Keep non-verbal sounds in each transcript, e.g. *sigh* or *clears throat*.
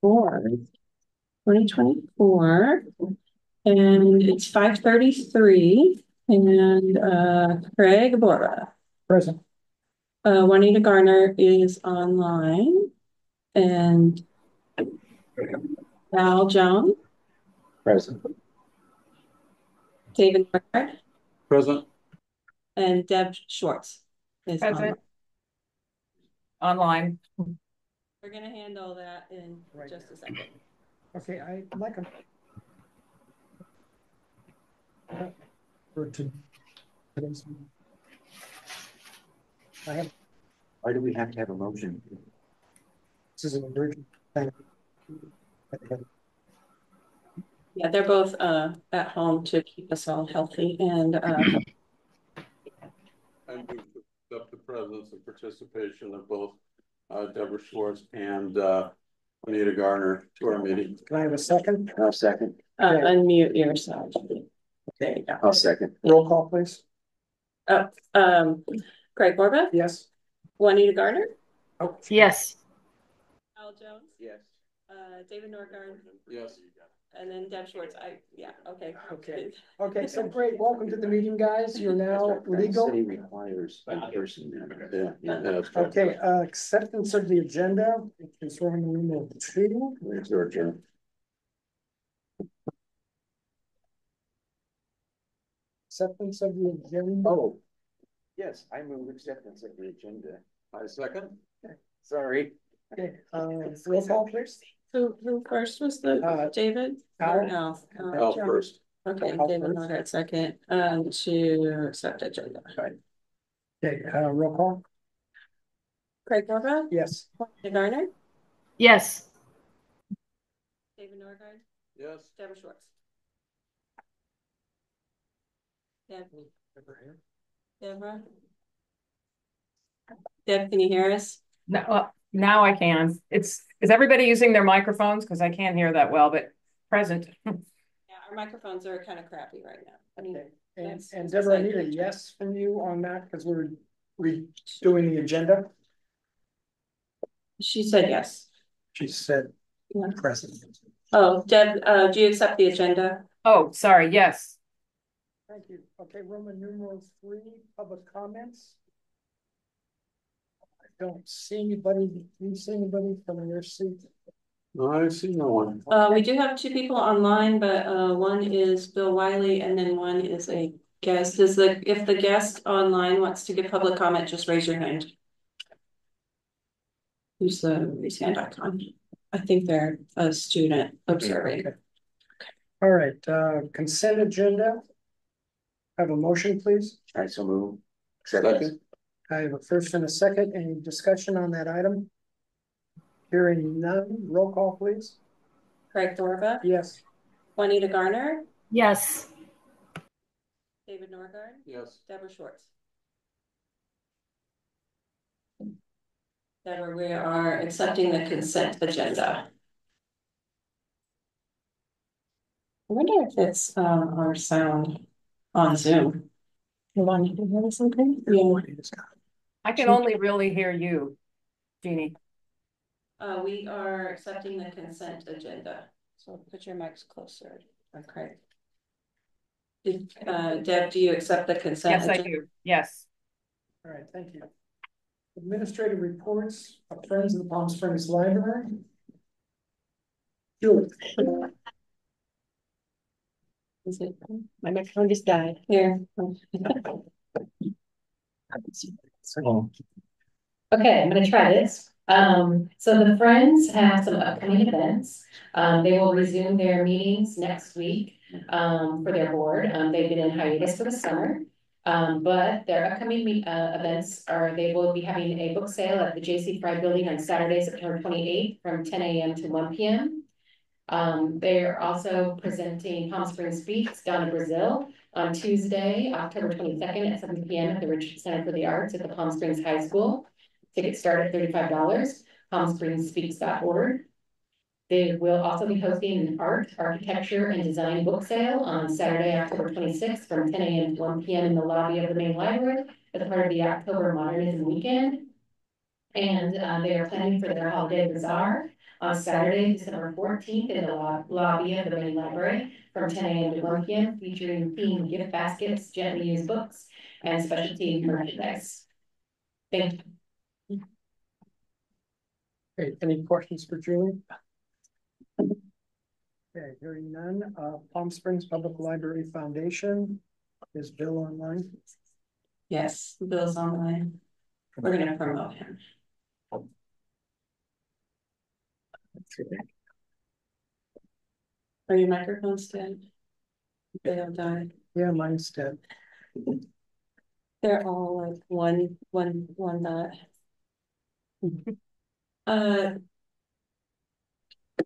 fourth, twenty twenty-four. And it's five thirty-three and, uh, Craig Borba. Present. Uh, Juanita Garner is online and Val Jones, Present. David Burkhardt, Present. and Deb Schwartz is Present. online. online. We're gonna handle that in Right. just a second. Okay, I like them. For today's meeting. I have, Why do we have to have a motion? this is an emergency. Yeah, they're both uh at home to keep us all healthy and uh I move to accept the presence and participation of both uh Deborah Schwartz and uh Anita Garner to our meeting. Can I have a second? I'll second. uh, unmute yourself. There you go. I'll second. Roll call, please. Um, Craig Borba, Yes. Juanita Garner, Oh, Yes. Al Jones, Yes. uh, David Norgard, Yes. And then Deb Schwartz. I, yeah, okay. Okay. *laughs* Okay, so great. Welcome to the meeting, guys. You're now legal. City requires in person. Yeah, yeah, that's correct. Okay, uh, acceptance of the agenda, is wrong in number two. Where's your adjourn? Acceptance of the agenda. Oh. Yes, I move acceptance of the agenda. I second. Sorry. Okay, uh, roll call, please. Who, who first was the, Uh, David? Al. Or Al? Uh, Al first. Okay, Al David first. Norgard second, um, to accept agenda. Okay, uh, roll call. Craig Borba, Yes. Juanita Garner, Yes. David Norgard, Yes. Deborah Schwartz. Deb, Deborah? Deb, can you hear us? No, uh, now I can. It's, is everybody using their microphones? Because I can't hear that well, but present. *laughs* Yeah, our microphones are kind of crappy right now. I mean, Okay, and, Yes, and Deborah, I need a yes from you on that, because we're redoing the agenda. she said yes. She said Yeah. present. Oh, Deb, uh, do you accept the agenda? Oh, sorry, yes. Thank you. Okay, Roman numeral three, public comments. I don't see anybody, do you see anybody from your seat? No, I see no one. Uh, we do have two people online, but, uh, one is Bill Wiley and then one is a guest. Is the, if the guest online wants to give public comment, just raise your hand. Use the raise hand icon. I think they're a student observing. All right, uh, consent agenda. Have a motion, please. I so move. Acceptance. Second. I have a first and a second. Any discussion on that item? Hearing none, roll call, please. Craig Borba, Yes. Juanita Garner, Yes. David Norgard, Yes. Deborah Schwartz. Deborah, we are accepting the consent agenda. I wonder if it's uh our sound on Zoom. You want to hear something? Yeah, I can only really hear you, Jeannie. uh, we are accepting the consent agenda, so put your mics closer, okay. Did, uh, Deb, do you accept the consent? Yes, I do. Yes. All right, thank you. Administrative reports of Friends of the Palm Springs Library. Julie. Is it? My microphone just died. Here. *laughs* Okay, I'm gonna try this. Um, so the Friends have some upcoming events. Um, they will resume their meetings next week, um, for their board. Um, they've been in hiatus for the summer. Um, but their upcoming me- uh, events are, they will be having a book sale at the J.C. Fry Building on Saturday, September twenty-eighth, from ten AM to one PM. Um, they're also presenting Palm Springs Speaks down in Brazil on Tuesday, October twenty-second at seven P M at the Richard Center for the Arts at the Palm Springs High School. Tickets start at thirty-five dollars, palmspringspeaks.org. They will also be hosting an art, architecture, and design book sale on Saturday, October twenty-sixth from ten AM to one P M in the lobby of the main library as part of the October Modernism Weekend. And uh, they are planning for their holiday bazaar on Saturday, December fourteenth in the lo- lobby of the main library from ten AM to one PM, featuring themed gift baskets, gently used books, and specialty merchandise. Thank you. Okay, any questions for Julie? Okay, hearing none, uh, Palm Springs Public Library Foundation, is Bill online? Yes, Bill's online. We're gonna promote him. Are your microphones dead? They have died. Yeah, mine's dead. They're all like one, one, one dot. *laughs* Uh.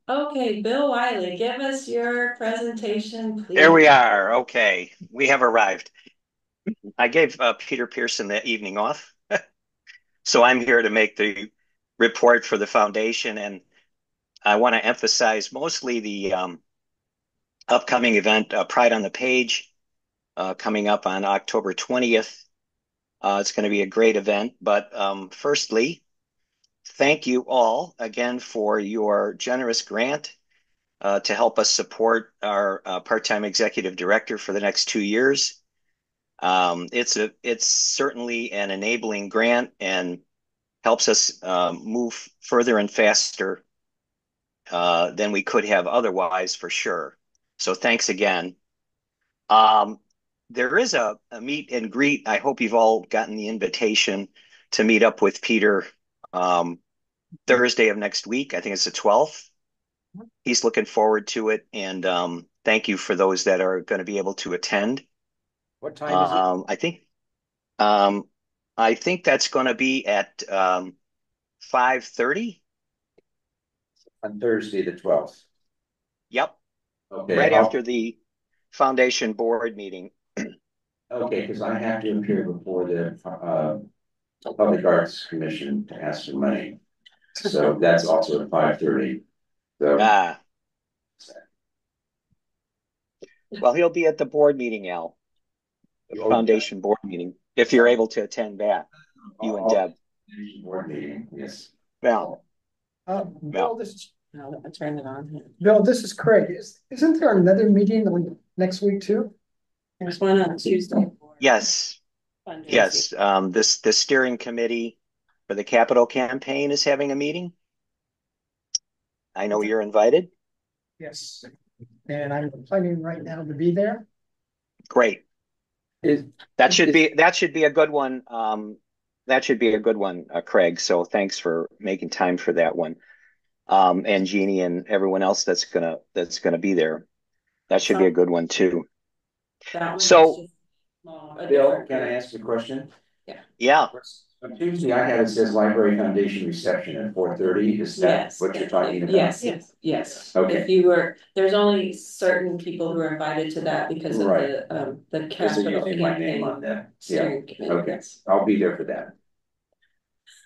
Okay, Bill Wiley, give us your presentation, please. There we are. Okay, we have arrived. I gave uh, Peter Pearson the evening off. *laughs* so I'm here to make the report for the foundation. And I want to emphasize mostly the um, upcoming event, uh, Pride on the Page, uh, coming up on October 20th. Uh, it's going to be a great event. But um, firstly, thank you all again for your generous grant uh, to help us support our uh, part-time executive director for the next two years. Um, it's a it's certainly an enabling grant and helps us um, move further and faster uh, than we could have otherwise, for sure. So thanks again. Um, there is a, a meet and greet. I hope you've all gotten the invitation to meet up with Peter um, Thursday of next week. I think it's the 12th. He's looking forward to it. And um, thank you for those that are going to be able to attend. What time is it? Um, I think, um, I think that's going to be at um, 5:30. On Thursday, the twelfth. Yep, Okay. right I'll- after the foundation board meeting. Okay, because I have to appear before the, uh, Public Arts Commission to ask for money. So that's also at five thirty. So, Ah. Well, he'll be at the board meeting, Al. The foundation board meeting, if you're able to attend that, you and Deb. Board meeting, yes. Well, Uh, Bill, this is, No, I turned it on. Bill, this is Craig. Is, isn't there another meeting on next week too? There's one on Tuesday. yes, fundraising. yes, um, this, the steering committee for the capital campaign is having a meeting. I know you're invited. Yes. And I'm planning right now to be there. Great. Is, That should be, that should be a good one. Um, that should be a good one, uh, Craig. So thanks for making time for that one. Um, and Jeannie and everyone else that's gonna, that's gonna be there. That should be a good one too. That one So- just small, a Bill, can I ask a question? Yeah, On Tuesday, I have it says Library Foundation reception at four thirty. Is that Yes. what you're talking about? Yes, yes, yes. Okay. If you were, there's only certain people who are invited to that because of Right. the, um, the Because they're capital using my name campaign on that. Yeah, steering committee. okay. yes. I'll be there for that.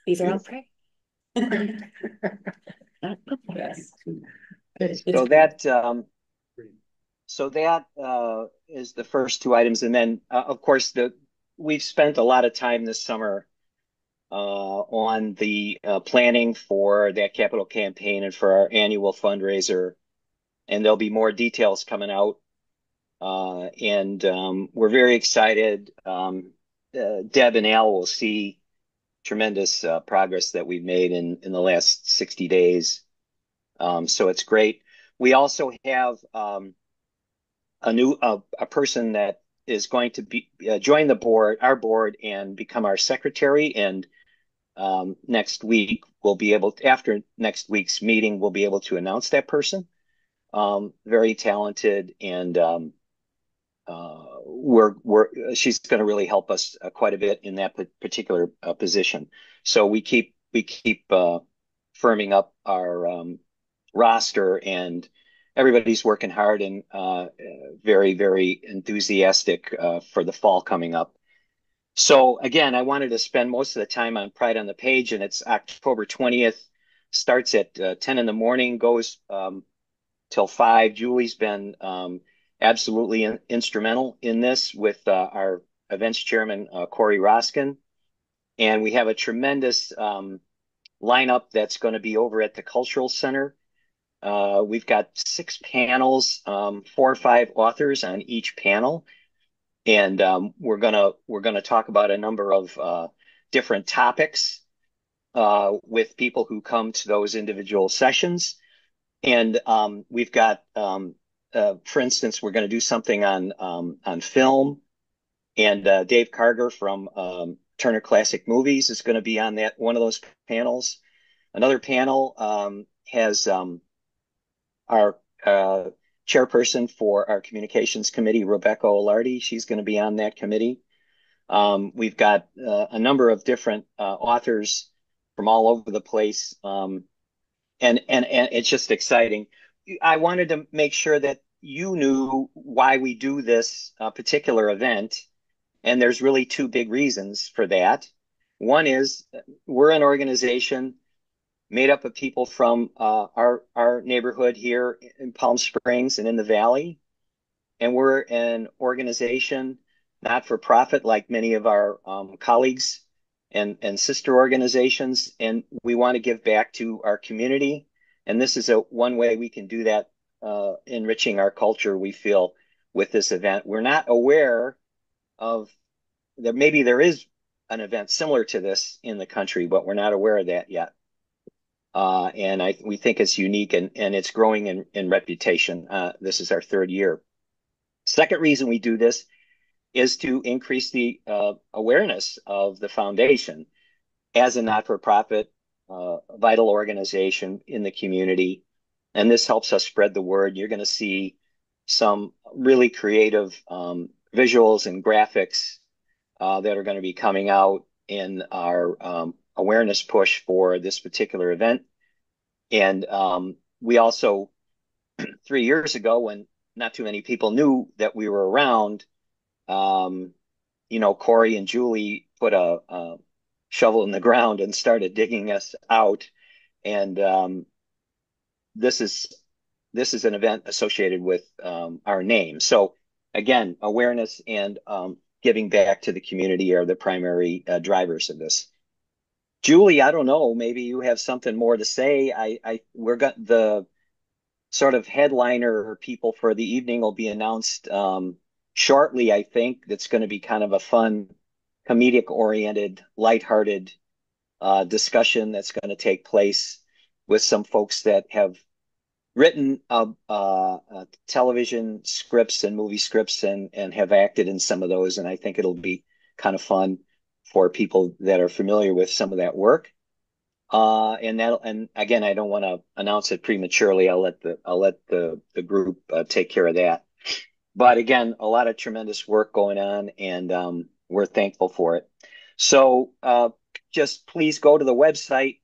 These are all pray. Yes. Okay, so that, um, so that, uh, is the first two items. And then, uh, of course, the, we've spent a lot of time this summer on the uh, planning for that capital campaign and for our annual fundraiser. And there'll be more details coming out. Uh, and um, we're very excited. Um, uh, Deb and Al will see tremendous uh, progress that we've made in, in the last 60 days. Um, so it's great. We also have um, a new uh, a person that is going to be uh, join the board, our board, and become our secretary. And um, next week we'll be able to, after next week's meeting, we'll be able to announce that person. Um, very talented, and um, uh, we're we're she's going to really help us uh, quite a bit in that particular uh, position. So we keep we keep uh, firming up our um, roster and everybody's working hard and uh, very, very enthusiastic uh, for the fall coming up. So again, I wanted to spend most of the time on Pride on the Page, and it's October 20th. Starts at uh, 10 in the morning, goes um, till 5. Julie's been um, absolutely in- instrumental in this with uh, our events chairman, uh, Corey Roskin. And we have a tremendous um, lineup that's going to be over at the Cultural Center. Uh, we've got six panels, um, four or five authors on each panel, and um, we're gonna we're gonna talk about a number of uh, different topics uh, with people who come to those individual sessions. And um, we've got, um, uh, for instance, we're going to do something on um, on film, and uh, Dave Karger from um, Turner Classic Movies is going to be on that one of those panels. Another panel um, has our uh, chairperson for our communications committee, Rebecca Olardi. She's going to be on that committee. Um, we've got uh, a number of different uh, authors from all over the place, um, and and and it's just exciting. I wanted to make sure that you knew why we do this uh, particular event, and there's really two big reasons for that. One is we're an organization made up of people from uh, our our neighborhood here in Palm Springs and in the Valley, and we're an organization not for profit like many of our um, colleagues and, and sister organizations. And we want to give back to our community. And this is a one way we can do that, uh, enriching our culture, we feel, with this event. We're not aware of that maybe there is an event similar to this in the country, but we're not aware of that yet. Uh, and I, we think it's unique and, and it's growing in, in reputation. Uh, this is our third year. Second reason we do this is to increase the uh, awareness of the foundation as a not-for-profit uh, vital organization in the community. And this helps us spread the word. You're going to see some really creative um, visuals and graphics uh, that are going to be coming out in our um, awareness push for this particular event. And um, we also, *clears throat* three years ago, when not too many people knew that we were around, um, you know, Corey and Julie put a, a, shovel in the ground and started digging us out. And um, this is this is an event associated with um, our name. So again, awareness and um, giving back to the community are the primary uh, drivers of this. Julie, I don't know. Maybe you have something more to say. I, I we're got the sort of headliner people for the evening will be announced um, shortly, I think that's going to be kind of a fun, comedic oriented, lighthearted uh, discussion that's going to take place with some folks that have written uh, uh, television scripts and movie scripts and, and have acted in some of those. And I think it'll be kind of fun for people that are familiar with some of that work. Uh, and that, and again, I don't want to announce it prematurely. I'll let the, I'll let the, the group uh, take care of that but again, a lot of tremendous work going on, and um, we're thankful for it. So uh, just please go to the website.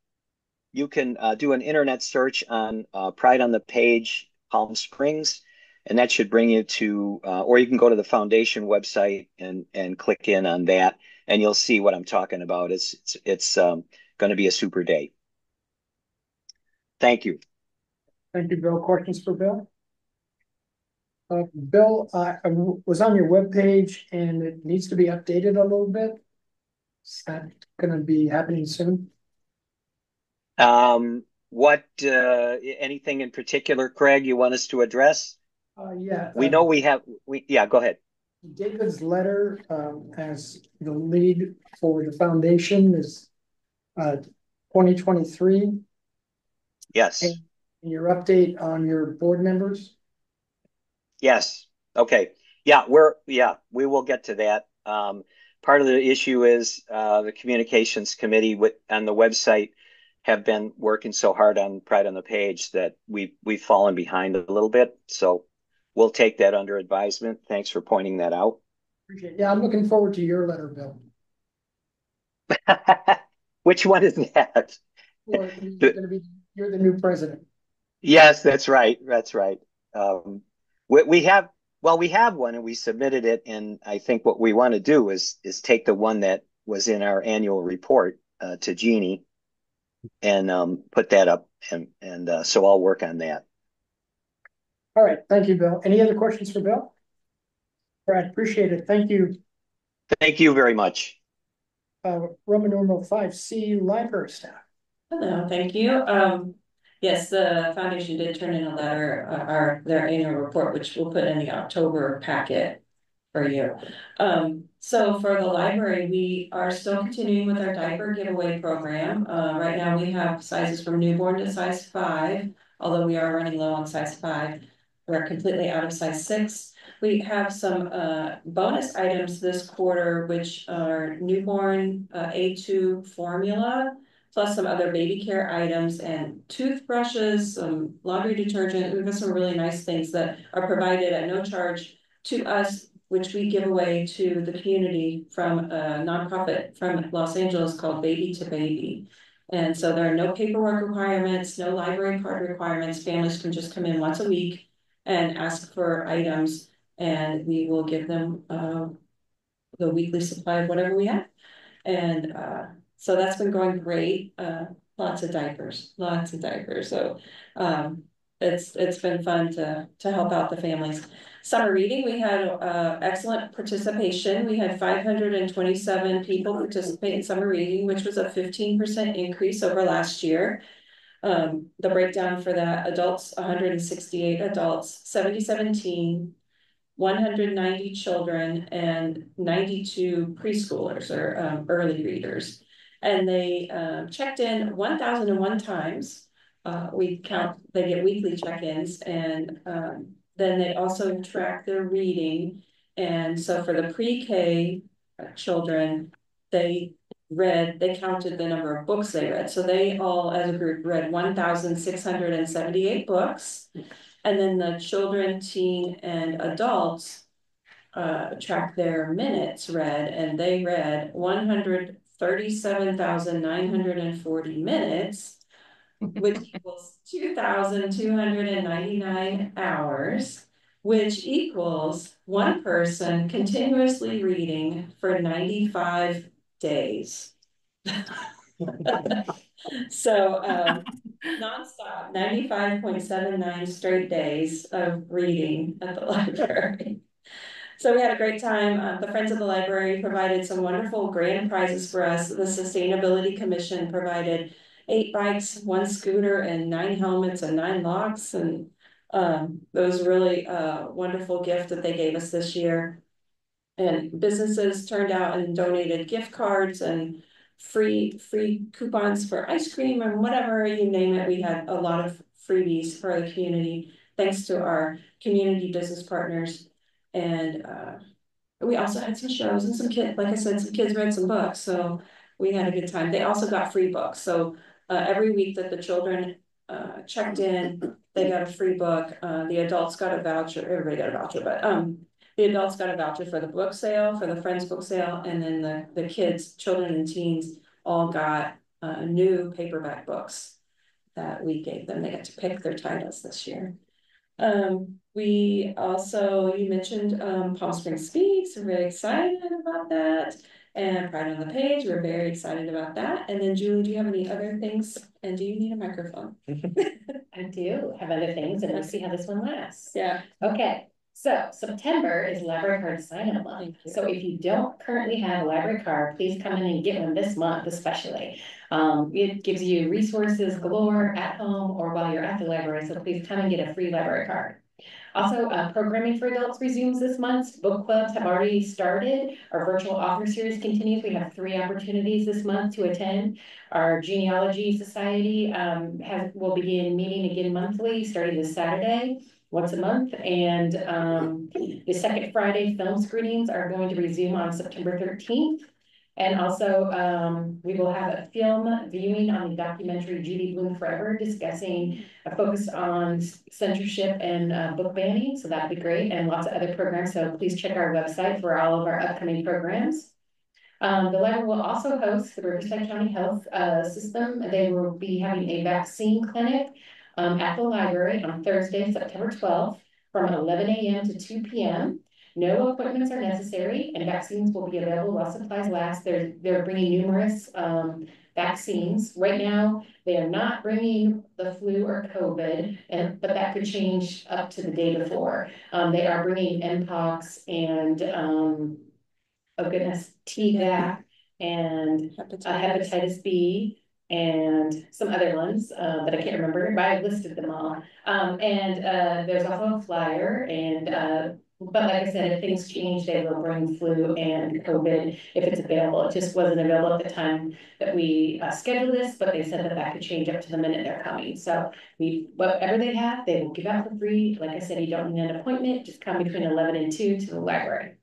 You can uh, do an internet search on uh, Pride on the Page Palm Springs, and that should bring you to, uh, or you can go to the foundation website and and click in on that, and you'll see what I'm talking about. It's it's, it's um, going to be a super day. Thank you. Thank you, Bill. Questions for Bill? Uh, Bill, uh, I was on your webpage and it needs to be updated a little bit. Is that gonna be happening soon? Um, what, uh, anything in particular, Craig, you want us to address? Uh, yeah. We know we have, we, yeah, go ahead. David's letter, um, as the lead for the foundation is, uh, twenty twenty-three. Yes. And your update on your board members? Yes. Okay. Yeah, we're yeah, we will get to that. Um, part of the issue is uh, the communications committee with on the website have been working so hard on Pride on the Page that we we've fallen behind a little bit. So we'll take that under advisement. Thanks for pointing that out. Appreciate it. Yeah, I'm looking forward to your letter, Bill. *laughs* Which one is that? Well, you're gonna be, you're the new president. Yes, that's right. That's right. Um, we, we have well, we have one and we submitted it, and I think what we want to do is is take the one that was in our annual report uh, to Jeannie and um, put that up, and and uh, so I'll work on that. All right, thank you, Bill. Any other questions for Bill? All right, appreciate it. Thank you. Thank you very much. Uh, Roman numeral five C library staff. Hello, thank you. Um, yes, the foundation did turn in a letter, uh, our, their annual report, which we'll put in the October packet for you. Um, so for the library, we are still continuing with our diaper giveaway program. Uh, right now we have sizes from newborn to size five, although we are running low on size five. We're completely out of size six. We have some uh bonus items this quarter, which are newborn uh A2 formula plus some other baby care items and toothbrushes, some laundry detergent. We've got some really nice things that are provided at no charge to us, which we give away to the community from a nonprofit from Los Angeles called Baby to Baby. And so there are no paperwork requirements, no library card requirements. Families can just come in once a week and ask for items and we will give them uh, the weekly supply of whatever we have. And uh, so that's been going great. Uh, lots of diapers, lots of diapers. So um, it's it's been fun to to help out the families. Summer reading, we had uh, excellent participation. We had 527 people participate in summer reading, which was a 15% increase over last year. Um, the breakdown for that adults 168 adults, 77 teen, 190 children, and 92 preschoolers or um, early readers and they uh, checked in 1,001 times. Uh, we count, they get weekly check-ins, and um, then they also track their reading. And so for the pre-K children, they read, they counted the number of books they read. So they all, as a group, read 1,678 books. And then the children, teen, and adults uh, track their minutes read, and they read 100 thirty-seven thousand nine hundred and forty minutes, which equals two thousand two hundred and ninety-nine hours, which equals one person continuously reading for ninety-five days. *laughs* so um, nonstop, ninety-five point seven nine straight days of reading at the *laughs* library. So we had a great time. Uh, the Friends of the Library provided some wonderful grand prizes for us. The Sustainability Commission provided eight bikes, one scooter, and nine helmets and nine locks. And um, it really a wonderful gift that they gave us this year. And businesses turned out and donated gift cards and free free coupons for ice cream and whatever you name it. We had a lot of freebies for the community, thanks to our community business partners. And uh, we also had some shows and some kids, like I said, some kids read some books. So we had a good time. They also got free books. So uh, every week that the children uh, checked in, they got a free book. Uh, the adults got a voucher. Everybody got a voucher, but um, the adults got a voucher for the book sale, for the Friends book sale, and then the, the kids, children and teens all got uh, new paperback books that we gave them. They got to pick their titles this year. Um, we also, you mentioned um, Palm Springs Speaks, we're very excited about that. And Pride on the Page, we're very excited about that. And then Julie, do you have any other things? And do you need a microphone? *laughs* I do have other things and we'll see how this one lasts. Yeah. Okay, so September is library card sign up month. So if you don't currently have a library card, please come in and get one this month especially. Um, it gives you resources galore at home or while you're at the library, so please come and get a free library card. Also, uh, programming for adults resumes this month. Book clubs have already started. Our virtual author series continues. We have three opportunities this month to attend. Our genealogy society um, has, will begin meeting again monthly, starting this Saturday once a month. And um, the second Friday film screenings are going to resume on September thirteenth. And also, um, we will have a film viewing on the documentary Judy Blume Forever discussing a focus on censorship and uh, book banning. So that'd be great and lots of other programs. So please check our website for all of our upcoming programs. Um, the library will also host the Riverside County Health uh, System. They will be having a vaccine clinic um, at the library on Thursday, September twelfth, from eleven AM to two PM. No appointments are necessary and vaccines will be available while supplies last. They're, they're bringing numerous, um, vaccines. Right now, they are not bringing the flu or COVID, and, but that could change up to the day before. Um, they are bringing Mpox and, um, oh goodness, Tdap and uh, hepatitis B. and some other ones, uh, that I can't remember, but I listed them all. Um, and, uh, there's also a flyer and, uh, but like I said, if things change, they will bring flu and COVID if it's available. It just wasn't available at the time that we, uh, scheduled this, but they said that that could change up to the minute they're coming. So we, whatever they have, they will give out for free. Like I said, you don't need an appointment, just come between eleven and two to the library.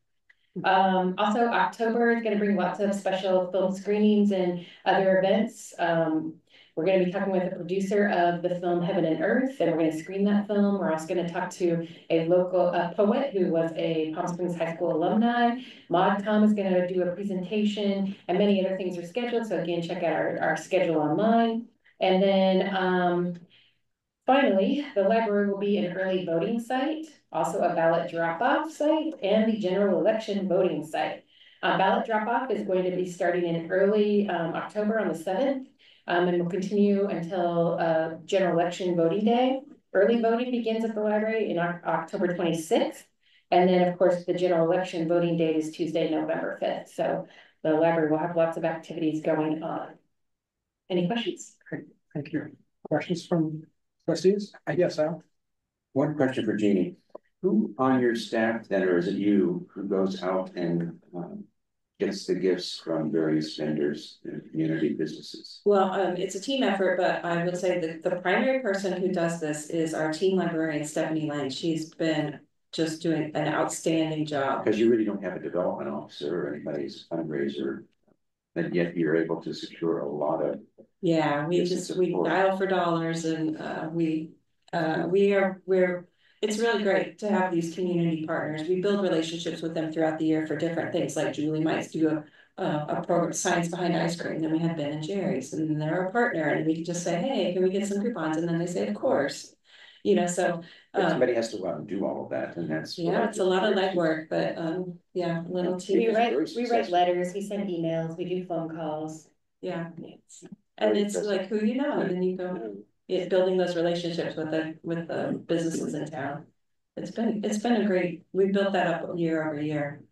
Um, also, October is gonna bring lots of special film screenings and other events. Um, we're gonna be talking with the producer of the film Heaven and Earth, and we're gonna screen that film. We're also gonna talk to a local, uh, poet who was a Palm Springs High School alumni. Maud Tom is gonna do a presentation, and many other things are scheduled, so again, check out our, our schedule online. And then, um, finally, the library will be an early voting site, also a ballot drop-off site, and the general election voting site. Uh, ballot drop-off is going to be starting in early, um, October on the seventh. Um, and will continue until, uh, general election voting day. Early voting begins at the library in Oc- October twenty-sixth. And then, of course, the general election voting date is Tuesday, November fifth, so the library will have lots of activities going on. Any questions? Thank you. Questions from trustees? I guess so. One question for Jeannie. Who on your staff then, or is it you, who goes out and um gets the gifts from various vendors and community businesses? Well, um, it's a team effort, but I would say that the primary person who does this is our team librarian Stephanie Lang. She's been just doing an outstanding job. Because you really don't have a development officer or anybody's fundraiser. And yet you're able to secure a lot of, Yeah, we Yes, just, we important. dial for dollars and, uh, we, uh, we are, we're. It's really great to have these community partners. We build relationships with them throughout the year for different things, like Julie might do a. A, a program, Science Behind Ice Cream, then we have Ben and Jerry's, and they're a partner, and we can just say, hey, can we get some coupons, and then they say, of course. You know, so, but um, somebody has to go out and do all of that and that's. yeah, it's a lot of legwork, but, um, yeah, little We write, we write letters, we send emails, we do phone calls. yeah. And it's like who you know, and then you go, yeah, building those relationships with the, with the businesses in town. It's been, it's been a great, we built that up year over year.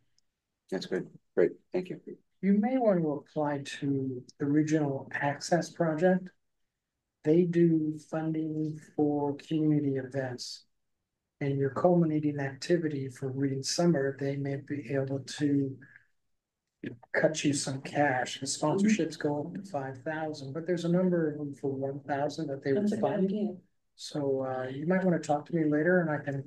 That's good, great, thank you. You may want to apply to the Regional Access Project. They do funding for community events. And your culminating activity for Reading Summer, they may be able to. Cut you some cash, the sponsorships go up to five thousand, but there's a number of them for one thousand that they would That's a good fund. idea. So uh, you might want to talk to me later and I can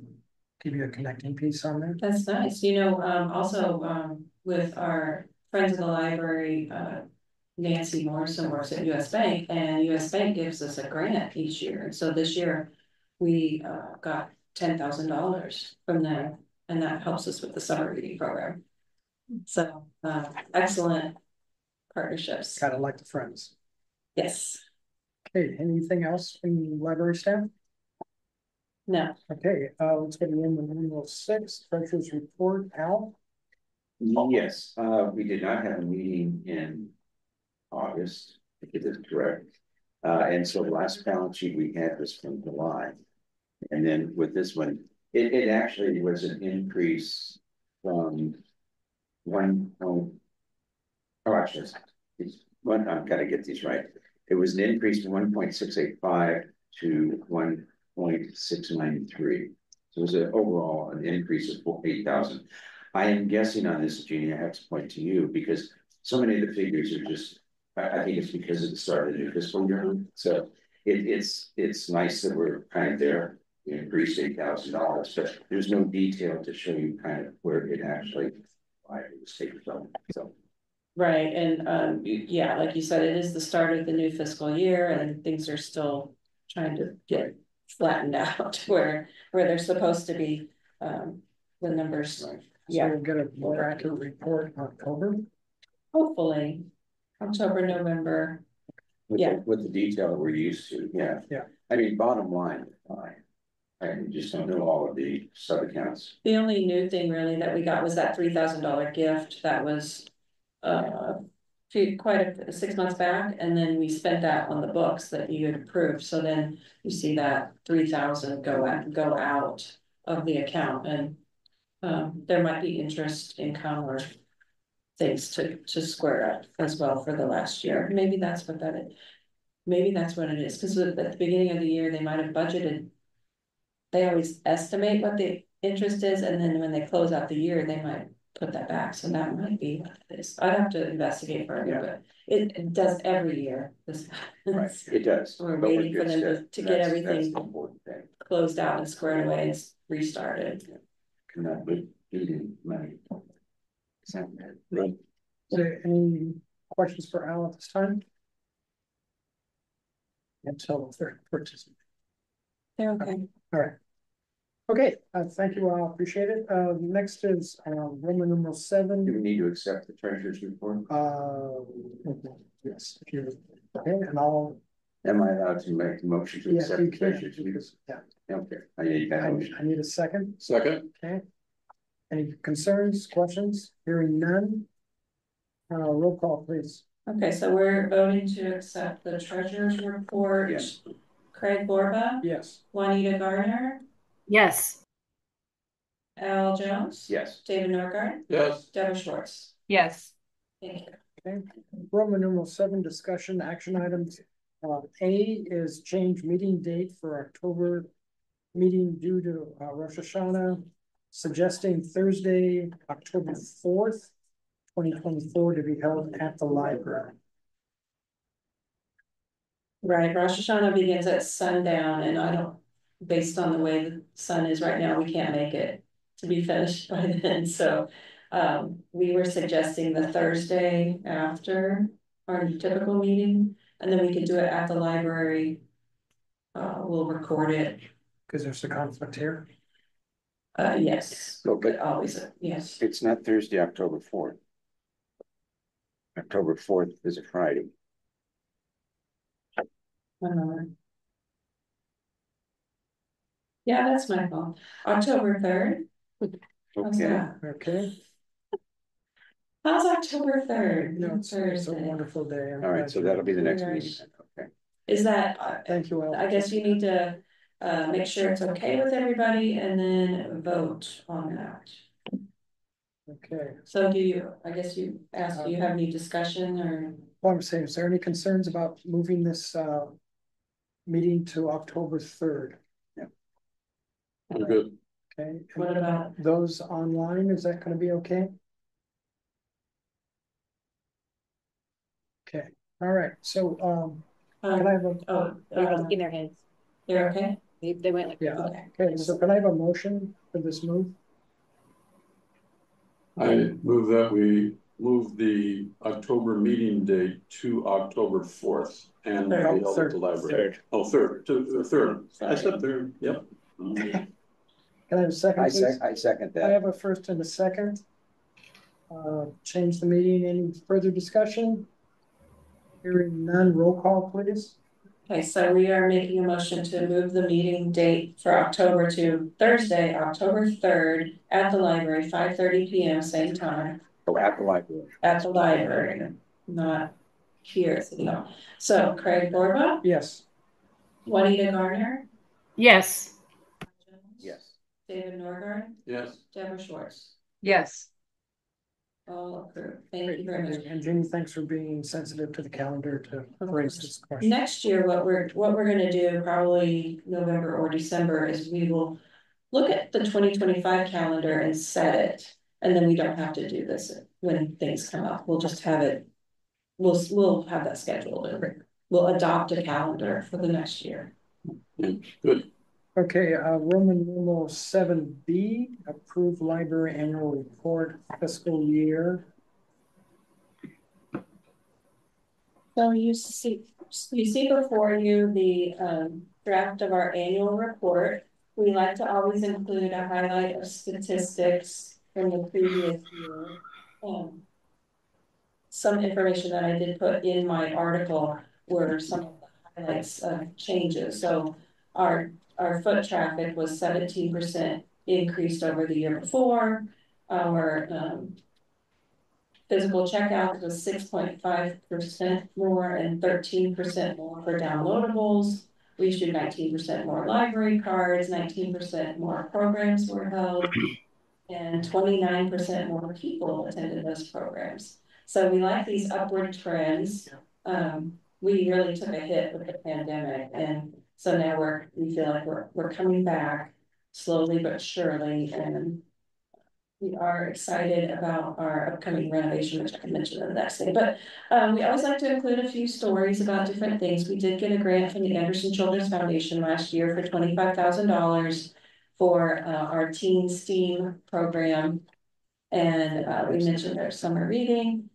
give you a connecting piece on that. That's nice, you know, um, also, um, with our friends of the library, uh. Nancy Morrison works at US Bank and US Bank gives us a grant each year, so this year. We, uh, got ten thousand dollars from them, and that helps us with the summer reading program. So, uh, excellent partnerships, Kind of like the friends. yes, Okay, anything else from library staff? no, Okay, uh, let's go to Roman numeral six, treasurer's report, Al. Yes, uh, we did not have a meeting in August, if it is correct. Uh, and so the last balance sheet we had was from July. And then with this one, it, it actually was an increase from one, oh. Oh, actually, it's- one, I've gotta get these right. It was an increase from one point six eight five to one point six nine three. So it was an overall an increase of eight thousand. I am guessing on this, Jeannie, I have to point to you because so many of the figures are just. I, I think it's because it started in fiscal year, so it, it's, it's nice that we're kind of there. We increased eight thousand dollars, but there's no detail to show you kind of where it actually. Why it was taken from, so. right, and, um, yeah, like you said, it is the start of the new fiscal year and things are still. Trying to get flattened *laughs* out where, where they're supposed to be, um, the numbers, So Yeah. we'll get a more accurate report in October. hopefully. October, November, With Yeah. the, with the detail we're used to, yeah. Yeah. I mean, bottom line, fine. I just know all of the sub accounts. the only new thing really that we got was that three thousand dollar gift that was. Uh, quite a, six months back, and then we spent that on the books that you had approved, so then you see that three thousand go out, go out of the account and. Um, there might be interest income or things to, to square up as well for the last year, maybe that's what that is. Maybe that's what it is, because at the beginning of the year, they might have budgeted. They always estimate what the interest is, and then when they close out the year, they might put that back, so that might be what it is. I'd have to investigate further, but it, it does every year. This Right, it does. *laughs* We're but waiting for them to- to get everything- That's the important thing, closed out and squared away and restarted. cannot be eating money. It's. Right. Is there any questions for Al at this time? Until the third participant. They're okay. All right. Okay, uh, thank you all, appreciate it. Uh, next is, uh, Roman numeral seven. Do we need to accept the treasurer's report? Uh, yes, if you, okay, and I'll, Am I allowed to make the motion to yeah, accept the treasurer's report? yeah. Okay, I need that I, motion. I need a second, Second, okay? Any concerns, questions? Hearing none? Uh, roll call, please. Okay, so we're voting to accept the treasurer's report. Yes. Craig Borba, Yes. Juanita Garner, Yes. Al Jones. Yes, David Norgard, yes, Deborah Schwartz. Yes. Thank you. Okay, Roman numeral seven, discussion action items. Uh, A is change meeting date for October. Meeting due to uh, Rosh Hashanah, suggesting Thursday, October fourth. Twenty twenty-four to be held at the library. Right, Rosh Hashanah begins at sundown and I don't, based on the way the sun is right now, we can't make it to be finished *laughs* by then, so. Um, we were suggesting the Thursday after our typical meeting, and then we could do it at the library. Uh, we'll record it, Cause there's a conflict here. uh, yes, No, but but always, yes, it's not Thursday, October fourth. October fourth is a Friday. Uh, Yeah, that's my fault, October third, Okay, that? Okay, How's October third? no, it's, it's a wonderful day. all right, so that'll be the next Yes. meeting, then, okay. Is that, uh, Thank you, Al. I guess you need to, uh, make sure it's okay with everybody and then vote on that. Okay, So do you, I guess you asked, do you have any discussion or? well, I'm saying, is there any concerns about moving this, uh. Meeting to October third, I'm good. okay? What about, Those online, is that gonna be okay? Okay, all right, so, um, can I um, have a, oh, They're uh, shaking their heads. they're okay? They, they went like. yeah, Okay. okay, so can I have a motion for this move? I move that we move the October meeting date to October fourth and be Third. held at the library. Oh, third, to the third, I said third, yep. *laughs* Can I have a second, I please? sec, I second I that. have a first and a second. Uh, change the meeting, any further discussion? Hearing none, roll call, please. Okay, so we are making a motion to move the meeting date for October to Thursday, October third at the library, five thirty P M, same time. Oh, at the library. At the library, not here at City Hall. So Craig Borba, Yes, Juanita Garner. Yes. Yes. David Norgard, Yes, Deborah Schwartz, Yes. all approved, thank you very much. and Jenny, thanks for being sensitive to the calendar to raise this question. Next year, what we're, what we're gonna do, probably November or December, is we will. Look at the twenty twenty-five calendar and set it, and then we don't have to do this when things come up, we'll just have it. We'll, we'll have that scheduled, and we'll adopt a calendar for the next year. good. Okay, uh, Roman numeral seven B, approved library annual report fiscal year. So you see, you see before you the um draft of our annual report. We like to always include a highlight of statistics from the previous year. Um. Some information that I did put in my article were some of the highlights of changes, so our. Our foot traffic was seventeen percent increased over the year before, our um. Physical checkout was six point five percent more and thirteen percent more for downloadables. We issued nineteen percent more library cards, nineteen percent more programs were held. And twenty-nine percent more people attended those programs. So we like these upward trends. Um, we really took a hit with the pandemic and so now we're, we feel like we're, we're coming back slowly but surely and we are excited about our upcoming renovation, which I can mention in the next thing, but um, we always like to include a few stories about different things. We did get a grant from the Anderson Children's Foundation last year for twenty-five thousand dollars for uh, our teen STEAM program. And uh, we mentioned our summer reading.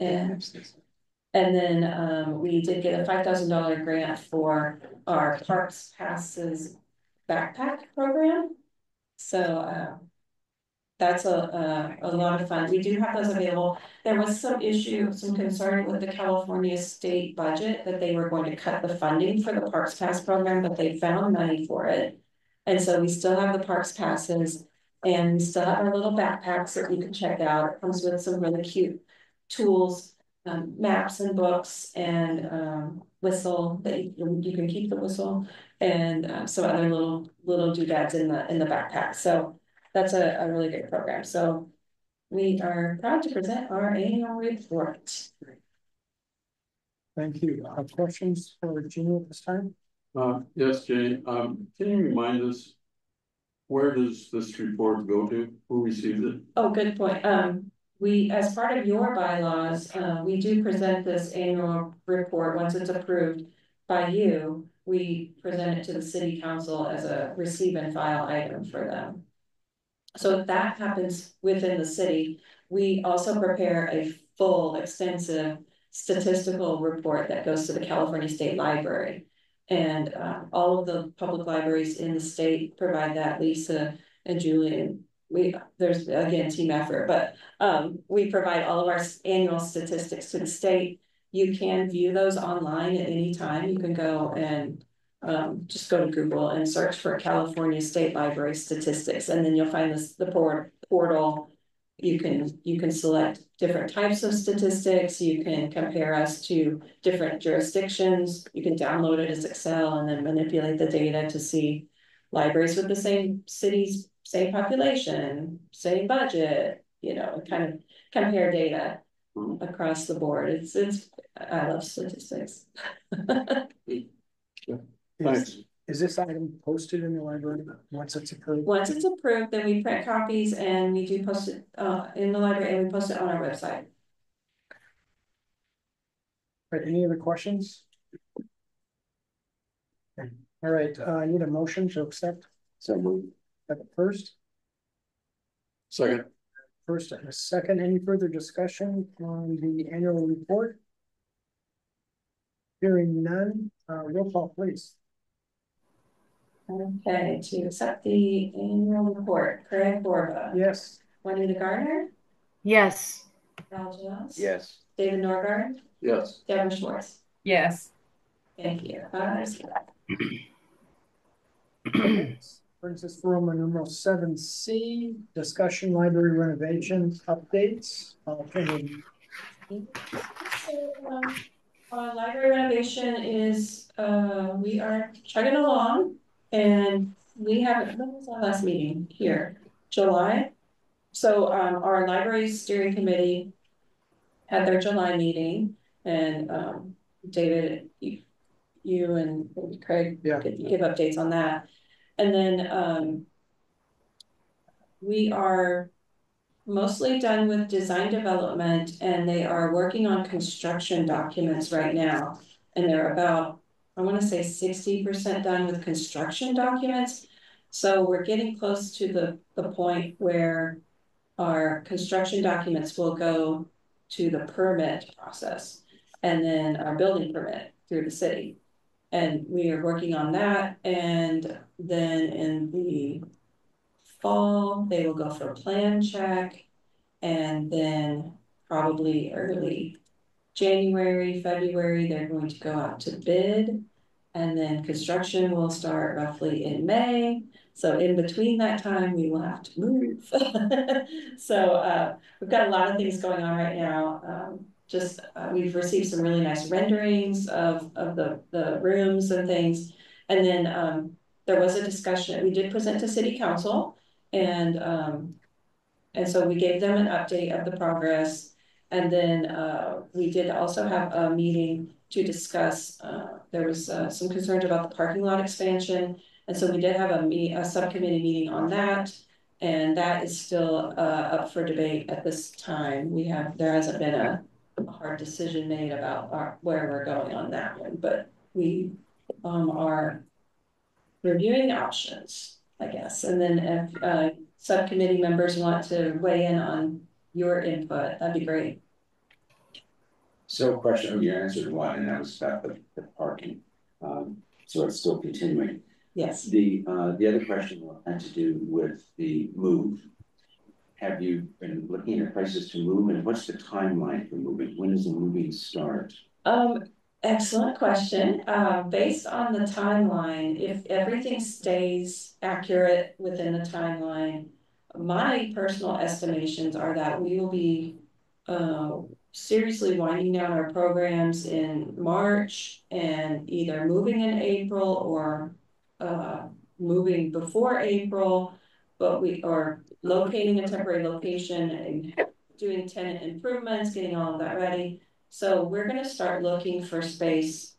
And, and then um, we did get a five thousand dollar grant for our Parks Passes backpack program. So uh, that's a, a, a lot of fun. We do have those available. There was some issue, some concern with the California state budget that they were going to cut the funding for the Parks Pass program, but they found money for it. And so we still have the Parks Passes and still have our little backpacks that you can check out. It comes with some really cute tools, um, maps and books and um, whistle that you, you can keep the whistle and uh, some other little little doodads in the in the backpack. So that's a, a really great program. So we are proud to present our annual report. Thank you. Uh, questions for Gina at this time? Uh, yes, Jane, um, can you remind us? Where does this report go to? Who receives it? Oh, good point. Um, we, as part of your bylaws, uh, we do present this annual report once it's approved by you. We present it to the city council as a receive and file item for them. So if that happens within the city, we also prepare a full extensive statistical report that goes to the California State Library. And uh, all of the public libraries in the state provide that, Lisa and Julian. We, there's again, team effort, but um, we provide all of our annual statistics to the state. You can view those online at any time. You can go and um, just go to Google and search for California State Library statistics, and then you'll find this the port portal. You can you can select different types of statistics. You can compare us to different jurisdictions. You can download it as Excel and then manipulate the data to see libraries with the same cities, same population, same budget. You know, kind of compare data across the board. It's it's I love statistics. Thanks. Is this item posted in the library once it's approved? Once it's approved, then we print copies and we do post it uh in the library and we post it on our website. Right, any other questions? All right, uh, I need a motion to accept. So moved. At the first, Second, first and a second, any further discussion on the annual report? Hearing none, uh, roll call please. Okay, to accept the annual report, Craig Borba. Yes. Juanita Garner, Yes. Al Jones. Yes. David Norgard, yes, Deborah Schwartz. Yes. Thank you. *clears throat* *clears throat* Brings us to Roman numeral seven C, discussion library renovation updates. I'll turn it um, our library renovation is, uh, we are chugging along and we have, when was our last meeting here? July? So, um, our library steering committee had their July meeting and, um, David, you, you and Craig Yeah. could give updates on that. And then, um, we are mostly done with design development and they are working on construction documents right now. And they're about, I wanna say sixty percent done with construction documents. So we're getting close to the, the point where our construction documents will go to the permit process. And then our building permit through the city. And we are working on that and then in the fall, they will go for a plan check. And then probably early January, February, they're going to go out to bid. And then construction will start roughly in May. So in between that time, we will have to move. *laughs* So uh, we've got a lot of things going on right now. Um, just, uh, we've received some really nice renderings of, of the, the rooms and things. And then um, there was a discussion, we did present to city council and um. And so we gave them an update of the progress. And then uh, we did also have a meeting to discuss, uh, there was, uh, some concerns about the parking lot expansion. And so we did have a meet, a subcommittee meeting on that. And that is still, uh, up for debate at this time. We have, there hasn't been a, a hard decision made about our, where we're going on that one, but we, um, are reviewing options, I guess. And then if, uh, subcommittee members want to weigh in on your input, that'd be great. So question, you answered one, and that was about the, the parking. Um, so it's still continuing. Yes. The, uh, the other question had to do with the move. Have you been looking at prices to move, and what's the timeline for moving? When does the moving start? Um, excellent question. Uh, based on the timeline, if everything stays accurate within the timeline. My personal estimations are that we will be, uh, seriously winding down our programs in March. And either moving in April or, uh, moving before April. But we are locating a temporary location and doing tenant improvements, getting all of that ready. So we're gonna start looking for space.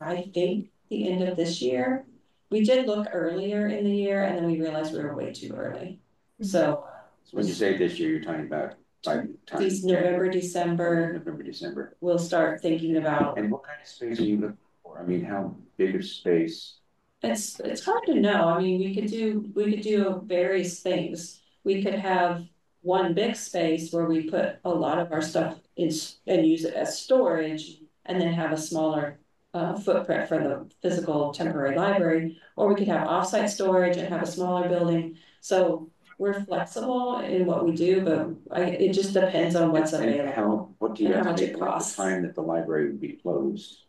I think the end of this year. We did look earlier in the year and then we realized we were way too early. Mm-hmm. So So when you say this year, you're talking about like time. these November, December, November, December. we'll start thinking about. And what kind of space are you looking for? I mean, how big of space? It's, it's hard to know, I mean, we could do, we could do various things. We could have one big space where we put a lot of our stuff in, and use it as storage. And then have a smaller, uh, footprint for the physical temporary library. Or we could have offsite storage and have a smaller building, so we're flexible in what we do, but I, it just depends on what's available. how, what do you how much it estimate the time that the library would be closed?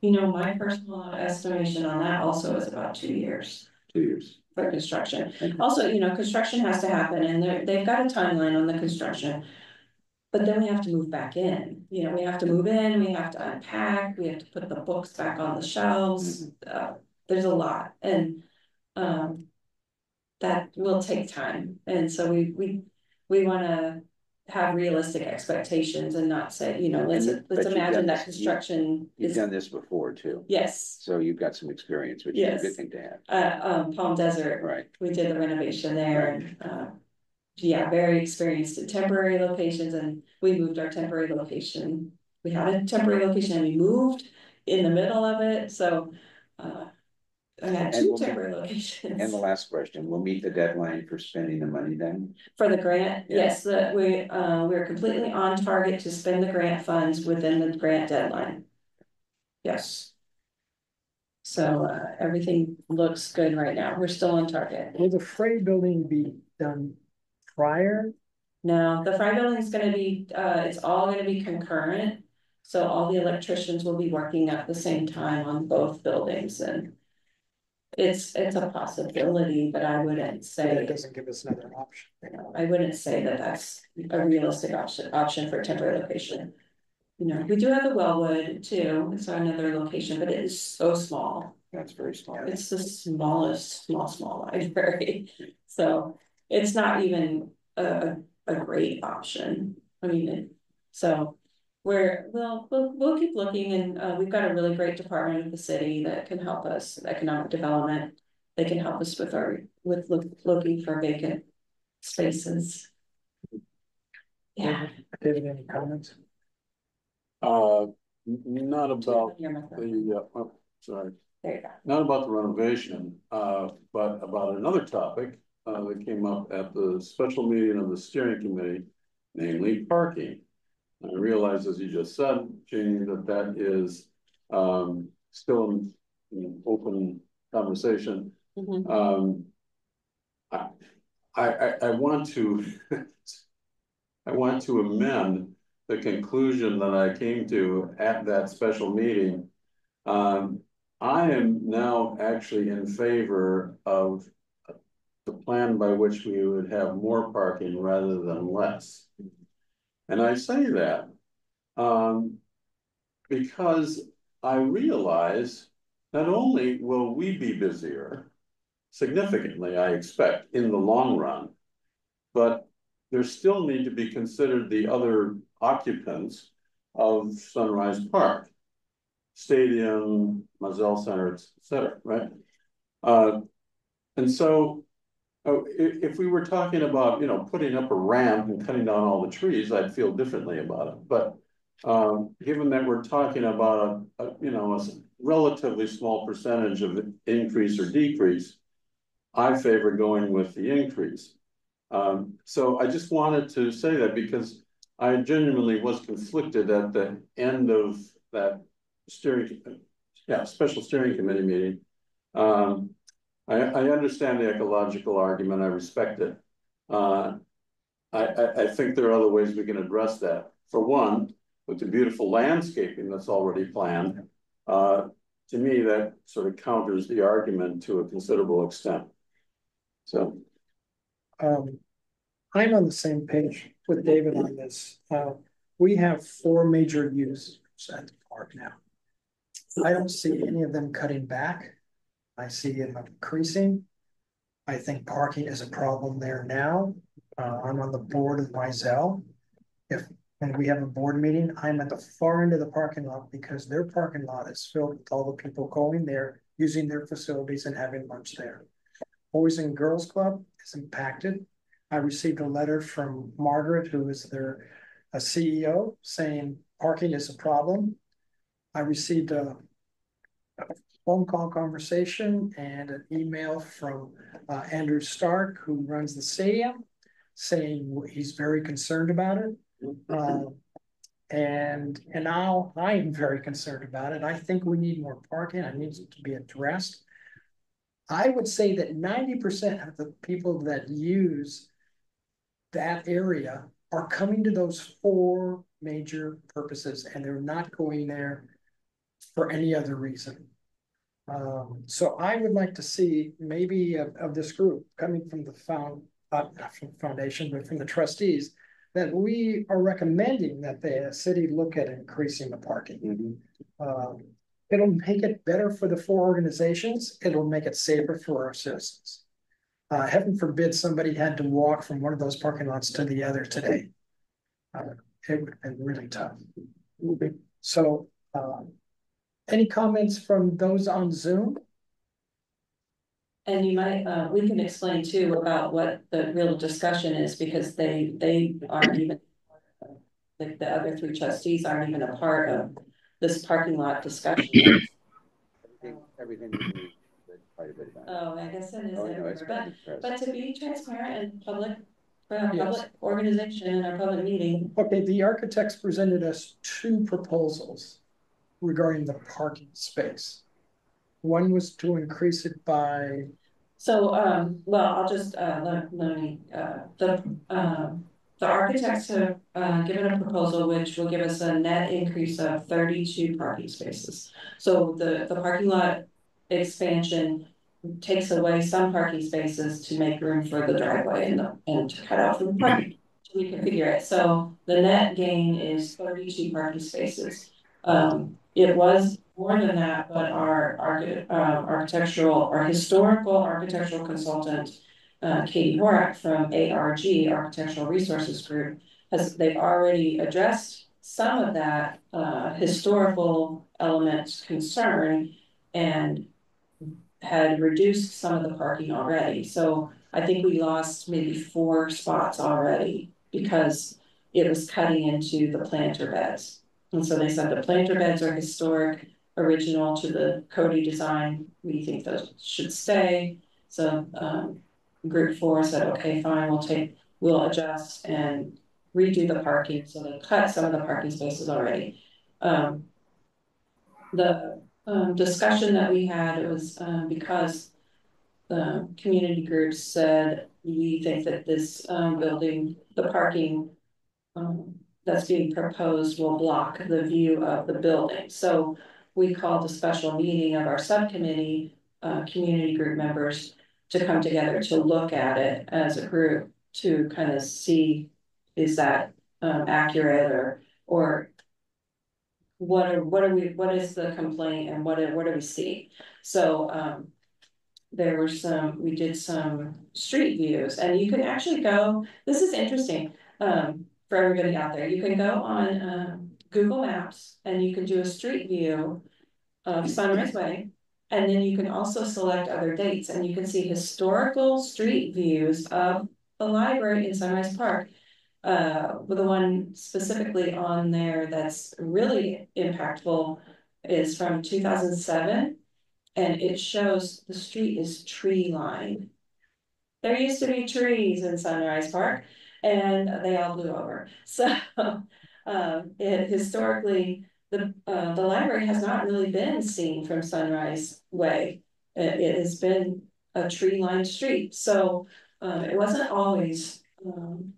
You know, my personal estimation on that also is about two years Two years. For construction. Also, you know, construction has to happen and they're, they've got a timeline on the construction. But then we have to move back in, you know, we have to move in, we have to unpack, we have to put the books back on the shelves, uh, there's a lot and, um. That will take time, and so we, we, we wanna have realistic expectations and not say, you know, let's, let's imagine that this- you- construction You've is, done this before too, yes. so you've got some experience, which is a Yes. good thing to have. Uh, um, Palm Desert, Right. we did the renovation there and, uh. Yeah, very experienced at temporary locations and we moved our temporary location. We had a temporary location and we moved in the middle of it, so, uh. I And we'll get- temporary And the last question, we'll meet the deadline for spending the money then? for the grant. Yeah. Yes, that we, uh, we're completely on target to spend the grant funds within the grant deadline. Yes. So, uh, everything looks good right now. We're still on target. Will the Frey building be done prior? No, the Frey building is gonna be, uh, it's all gonna be concurrent. So all the electricians will be working at the same time on both buildings and. It's, it's a possibility, but I wouldn't say, it doesn't give us another option. I wouldn't say that that's a realistic option, option for temporary location. You know, we do have the Welwood too, it's another location, but it is so small. That's very small. It's the smallest, small, small library, *laughs* so it's not even a, a great option. I mean, so. We're, we'll, we'll, we'll keep looking and, uh, we've got a really great department of the city that can help us, economic development. They can help us with our, with look, looking for vacant spaces. Yeah. David, any comments? Uh, not about Your the, uh, oh, sorry. There you go. Not about the renovation, uh, but about another topic, uh, that came up at the special meeting of the steering committee, namely parking. I realize, as you just said, Jane, that that is, um, still in, in open conversation. Mhm. Um. I, I, I, I want to. *laughs* I want to amend the conclusion that I came to at that special meeting. Um, I am now actually in favor of. The plan by which we would have more parking rather than less. And I say that. Um. Because I realize not only will we be busier. Significantly, I expect, in the long run. But there still need to be considered the other occupants of Sunrise Park. stadium, Mizell Center, et cetera, right? Uh, and so. Oh, if we were talking about, you know, putting up a ramp and cutting down all the trees, I'd feel differently about it, but. Um, given that we're talking about a, a, you know, a relatively small percentage of increase or decrease. I favor going with the increase. Um, so I just wanted to say that because I genuinely was conflicted at the end of that steering, yeah, special steering committee meeting. Um, I, I understand the ecological argument, I respect it. Uh, I, I, I think there are other ways we can address that. For one, with the beautiful landscaping that's already planned, uh, to me, that sort of counters the argument to a considerable extent. So, Um, I'm on the same page with David on this. Uh, we have four major uses at the park now. I don't see any of them cutting back. I see it increasing. I think parking is a problem there now. Uh, I'm on the board of Mizell. If, when we have a board meeting, I'm at the far end of the parking lot because their parking lot is filled with all the people going there, using their facilities and having lunch there. Boys and Girls Club is impacted. I received a letter from Margaret, who is their a CEO, saying parking is a problem. I received a a phone call conversation and an email from uh, Andrew Stark, who runs the stadium, saying he's very concerned about it. Uh, and and now I am very concerned about it. I think we need more parking. I need It to be addressed. I would say that ninety percent of the people that use that area are coming to those four major purposes and they're not going there for any other reason. Um, so I would like to see maybe of, of this group coming from the found, uh, not from the foundation, but from the trustees, that we are recommending that the city look at increasing the parking. Um, it'll make it better for the four organizations. It'll make it safer for our citizens. Uh, heaven forbid somebody had to walk from one of those parking lots to the other today. Uh, it would have been really tough. So, um, any comments from those on Zoom? And you might, uh, we can explain too about what the real discussion is, because they, they aren't even. Like the other three trustees aren't even a part of this parking lot discussion. Everything, *coughs* everything we but quite a bit about. Oh, I guess it is, Oh, no, it's everywhere, been but, but to be transparent and public. For a Yes. public organization and our public meeting, Okay, the architects presented us two proposals regarding the parking space. One was to increase it by, so, um, well, I'll just, uh, let, let me, uh, the, um. The architects have, uh, given a proposal which will give us a net increase of thirty-two parking spaces. So the, the parking lot expansion takes away some parking spaces to make room for the driveway and the, and to cut out from parking. To reconfigure it, so the net gain is thirty-two parking spaces. Um, it was more than that, but our archi- uh, architectural, our historical architectural consultant. Uh, Katie Horak from ARG, Architectural Resources Group, has, they've already addressed some of that, uh, historical element concern. And had reduced some of the parking already, so I think we lost maybe four spots already. Because it was cutting into the planter beds, and so they said the planter beds are historic, original to the Cody design, we think those should stay. So, um, group four said, okay, fine, we'll take, we'll adjust and redo the parking, so they cut some of the parking spaces already. Um. The, um, discussion that we had, it was, um, because. The community groups said, we think that this, um, building, the parking. Um, that's being proposed will block the view of the building, so we called a special meeting of our subcommittee, uh, community group members. To come together to look at it as a group, to kind of see, is that, um, accurate or, or. What are, what are we, what is the complaint and what, are- what do we see? So, um. There were some, we did some street views and you can actually go, this is interesting, um, for everybody out there, you can go on, um, Google Maps and you can do a street view. of Sunrise Way. And then you can also select other dates and you can see historical street views of the library in Sunrise Park. Uh, with the one specifically on there that's really impactful is from two thousand seven. And it shows the street is tree lined. There used to be trees in Sunrise Park and they all blew over. So, *laughs* um, it historically, the, uh, the library has not really been seen from Sunrise Way. It, it has been a tree lined street, so, uh, it wasn't always, um,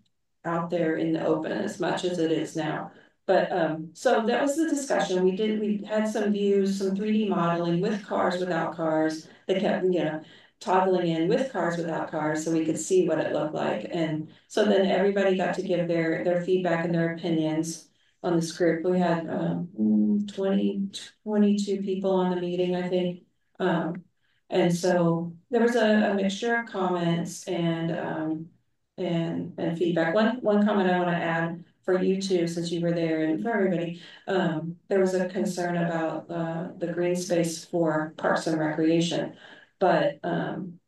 out there in the open as much as it is now. But, um, so that was the discussion, we did, we had some views, some three D modeling with cars, without cars. They kept, you know, toggling in with cars, without cars, so we could see what it looked like, and so then everybody got to give their, their feedback and their opinions. On the script, we had, um, 20, 22 people on the meeting, I think, um. And so there was a, a mixture of comments and, um, and, and feedback. One, one comment I wanna add for you too, since you were there and for everybody. Um, there was a concern about, uh, the green space for parks and recreation. But, um,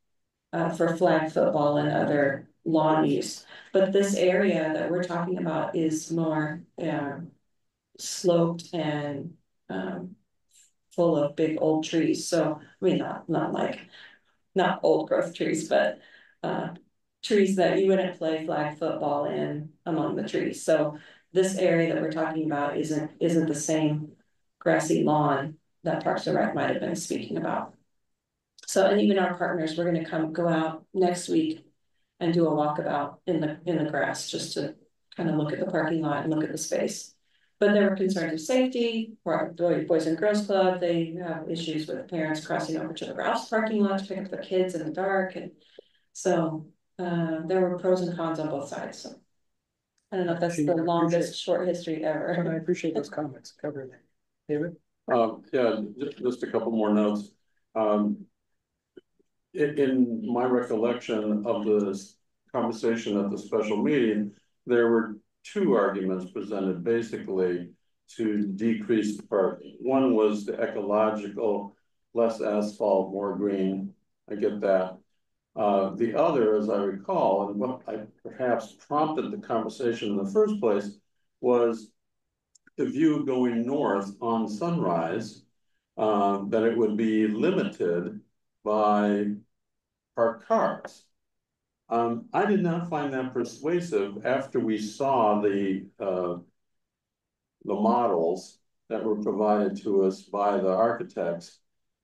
uh, for flag football and other lawn use. But this area that we're talking about is more, um, sloped and, um, full of big old trees. So, I mean, not, not like, not old growth trees, but, uh, trees that you wouldn't play flag football in among the trees. So this area that we're talking about isn't, isn't the same grassy lawn that Parks and Rec might have been speaking about. So, and even our partners, we're gonna come, go out next week and do a walkabout in the, in the grass, just to kind of look at the parking lot and look at the space. But there were concerns of safety, for Boys and Girls Club, they have issues with parents crossing over to the Ralph's parking lot to pick up their kids in the dark and. So, uh, there were pros and cons on both sides, so. I don't know if that's the longest short history And I appreciate those comments, covering that. David? Um, yeah, ju- just a couple more notes. Um. In, in my recollection of the conversation at the special meeting, there were two arguments presented basically. To decrease the parking. One was the ecological, less asphalt, more green. I get that. Uh, the other, as I recall, and what I perhaps prompted the conversation in the first place was. The view going north on Sunrise, uh, that it would be limited by parked cars. Um, I did not find that persuasive after we saw the, uh, the models that were provided to us by the architects.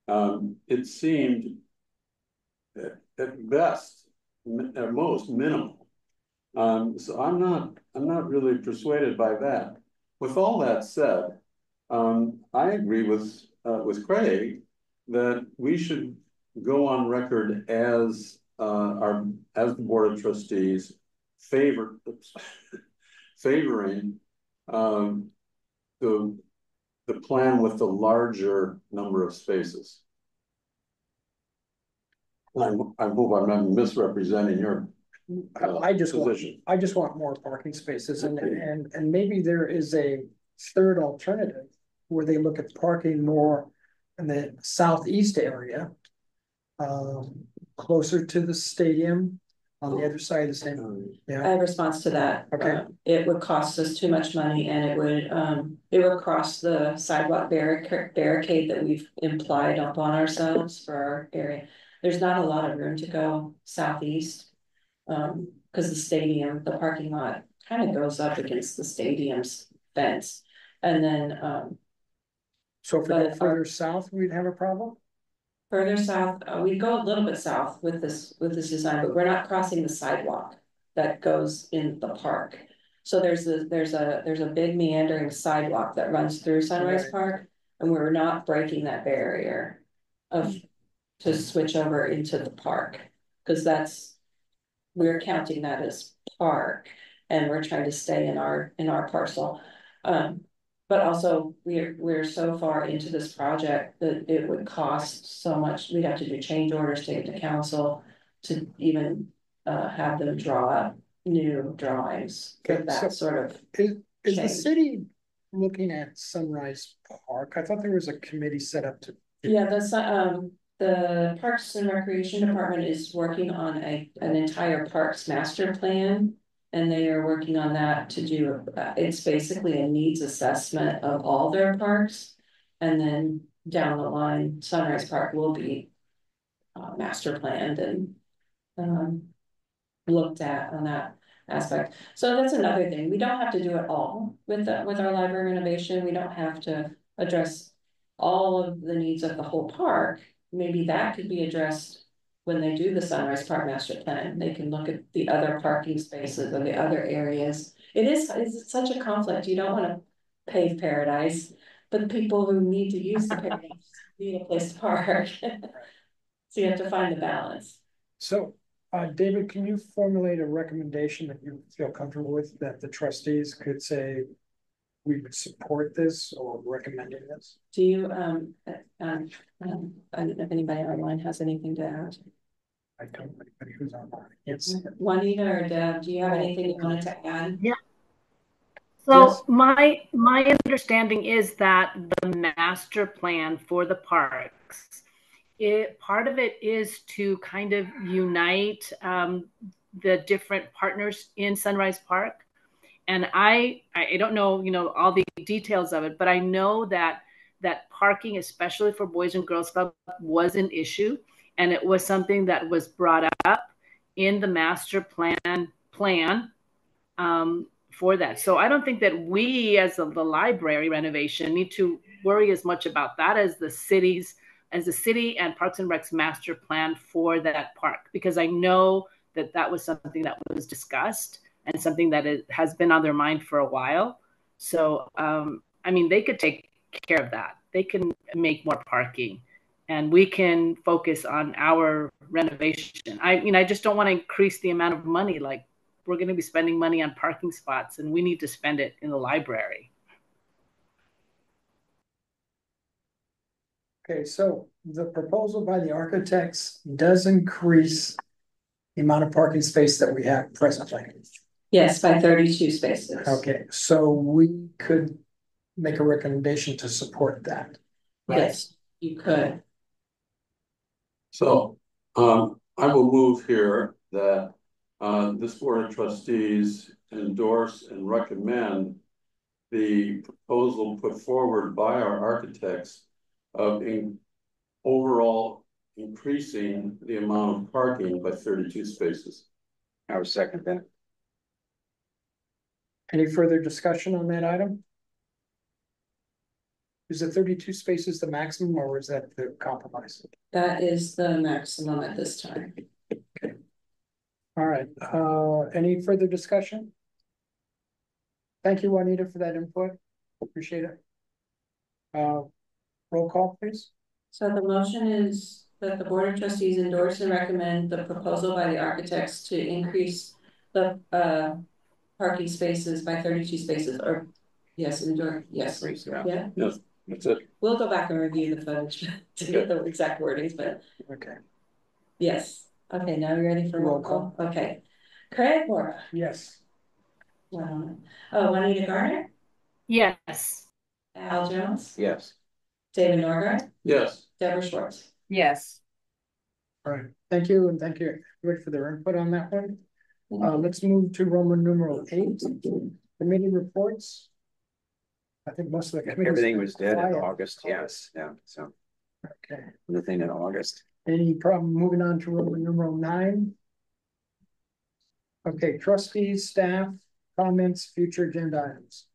Um, it seemed at, at best, at most minimal. Um, so I'm not, I'm not really persuaded by that. With all that said, um, I agree with, uh, with Craig that we should go on record as, uh, our, as the Board of Trustees favor, oops, *laughs* favoring, um, the, the plan with the larger number of spaces. I, I hope I'm not misrepresenting your uh, I just want. I just want more parking spaces and, and, and maybe there is a third alternative. Where they look at parking more in the southeast area. Um, closer to the stadium, on the other side of the stadium, I yeah, have a response to that. Okay. Uh, It would cost us too much money and it would, um, it would cross the sidewalk barricade, barricade that we've implied upon ourselves for our area. There's not a lot of room to go southeast. Um, cause the stadium, the parking lot kind of goes up against the stadium's fence. And then, um, so if we But go our- further south, we'd have a problem? Further south, uh, we go a little bit south with this, with this design, but we're not crossing the sidewalk. That goes in the park. So there's a, there's a, there's a big meandering sidewalk that runs through Sunrise Park. And we're not breaking that barrier of, to switch over into the park, cause that's. We're counting that as park and we're trying to stay in our, in our parcel. Um, but also, we're, we're so far into this project that it would cost so much, we'd have to do change orders to get to council. To even, uh, have them draw up new drawings Okay, with so- that sort of, Is, is the city looking at Sunrise Park, I thought there was a committee set up to. Yeah, the, um, the Parks and Recreation Department is working on a, an entire parks master plan. And they are working on that to do, uh, it's basically a needs assessment of all their parks. And then down the line, Sunrise Park will be. Uh, master planned and, um. Looked at on that aspect, so that's another thing, we don't have to do it all with the, with our library renovation, we don't have to address. All of the needs of the whole park, maybe that could be addressed. When they do the Sunrise Park Master Plan, they can look at the other parking spaces or the other areas. It is, it's such a conflict, you don't wanna pave paradise, but the people who need to use the paradise *laughs* need a place to park. *laughs* So you have to find the balance. So, uh, David, can you formulate a recommendation that you feel comfortable with, that the trustees could say? We would support this or recommending this? Do you, um, um, um, I don't know if anybody online has anything to add? I don't, know anybody who's on, yes, Juanita or Deb, do you have anything you wanted to add? Yeah. So Yes. my, my understanding is that the master plan for the parks, it, part of it is to kind of unite um, the different partners in Sunrise Park. And I, I don't know, you know, all the details of it, but I know that that parking, especially for Boys and Girls Club, was an issue, and it was something that was brought up in the master plan plan um, for that. So I don't think that we, as of the library renovation, need to worry as much about that as the city's, as the city and Parks and Rec's master plan for that park, because I know that that was something that was discussed and something that is, has been on their mind for a while. So, um, I mean, they could take care of that. They can make more parking and we can focus on our renovation. I mean, I just don't want to increase the amount of money. Like we're going to be spending money on parking spots and we need to spend it in the library. okay, so the proposal by the architects does increase. The amount of parking space that we have presently. Yes, by thirty-two spaces. Okay, so we could make a recommendation to support that. Yes, you could. So, um, I will move here that, uh, this board of trustees endorse and recommend. The proposal put forward by our architects of in overall increasing the amount of parking by thirty-two spaces. I would second that. Any further discussion on that item? Is the thirty-two spaces the maximum or is that the compromise? That is the maximum at this time. All right, uh, any further discussion? Thank you, Juanita, for that input. Appreciate it. Uh, roll call, please. So the motion is that the Board of Trustees endorse and recommend the proposal by the architects to increase the uh parking spaces by thirty-two spaces or yes, endorse, yes, Yeah. yeah. Yes, that's it. We'll go back and review the footage *laughs* to get the exact wordings, but Okay, yes. Okay, now you're ready for roll call? Okay. Craig Borba, yes. wow. Oh, Juanita Garner, Yes. Al Jones, Yes. David Norgard, Yes, Deborah Schwartz. Yes. All right, thank you, and thank you everybody for their input on that one. Uh, let's move to Roman numeral eight, committee reports. I think most of the. committees- Everything was dead in August, yes, yeah, so Okay, nothing in August. any problem moving on to Roman numeral nine? Okay, trustees, staff, comments, future agenda items.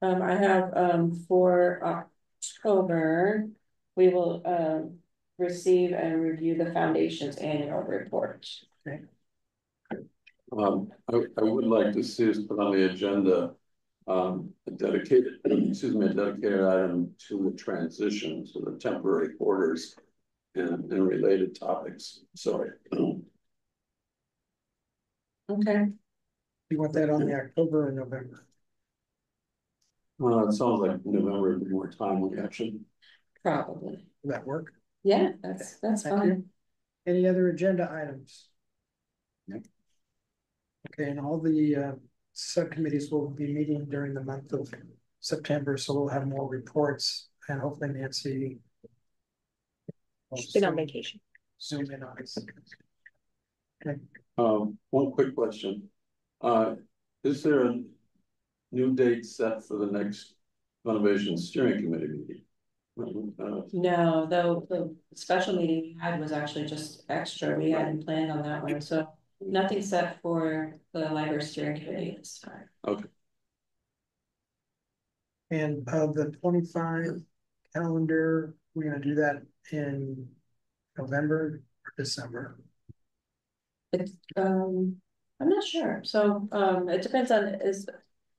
Um, I have, um, for October, we will, um, receive and review the foundation's annual report. Um, I, I would like to see us put on the agenda. Um, a dedicated, excuse me, a dedicated item to the transition to the temporary quarters. And, and related topics, sorry. Okay. You want that on the October or November? Well, it sounds like November would be more timely, actually. Probably, Will that work? yeah, that's, that's Thank fine. you. Any other agenda items? No. Okay, and all the uh subcommittees will be meeting during the month of September, so we'll have more reports and hopefully Nancy. She's been on vacation. Zoom in on us. Okay, Um, one quick question. Uh, is there a new date set for the next renovation steering committee meeting? Uh, No, though, the special meeting we had was actually just extra, we hadn't planned on that one, so nothing set for the library steering committee this time. And of the twenty-five calendar, we're gonna do that in November or December. It's, um, I'm not sure, so, um, it depends on, is,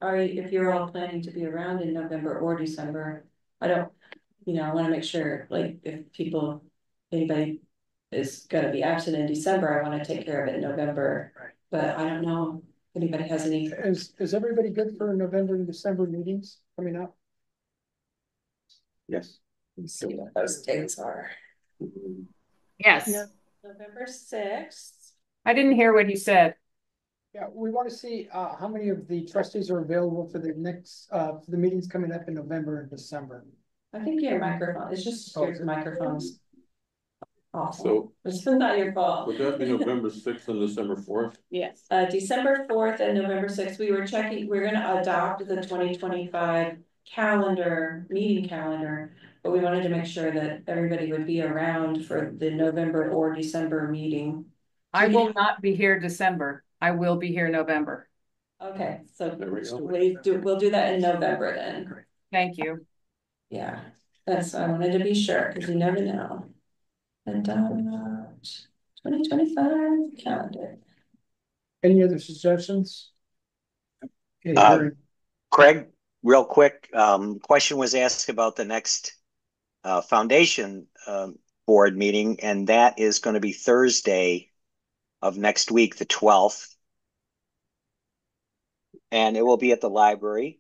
are, you- if you're all planning to be around in November or December. I don't, you know, I wanna make sure, like, if people, anybody is gonna be absent in December, I wanna take care of it in November. Right. But I don't know if anybody has any, Is, is everybody good for November and December meetings coming up? Yes. let's see what those dates are. Yes, No. November sixth, I didn't hear what he said. Yeah, we want to see, uh, how many of the trustees are available for the next, uh, for the meetings coming up in November and December. I think your microphone, it's just Oh, your is it? microphones. Awful, So it's not your fault. would that be November sixth and December fourth? Yes, uh, December fourth and November sixth, we were checking, we're gonna adopt the twenty twenty-five calendar, meeting calendar. But we wanted to make sure that everybody would be around for the November or December meeting. I will not be here December. I will be here November. Okay, so we go. we do, we'll do that in November then, Thank you. yeah. That's, I wanted to be sure, cause you never know. Adopt twenty twenty-five calendar. Any other suggestions? Okay, Uh, Craig, real quick, um, question was asked about the next uh, foundation um, board meeting, and that is going to be Thursday of next week, the twelfth. And it will be at the library.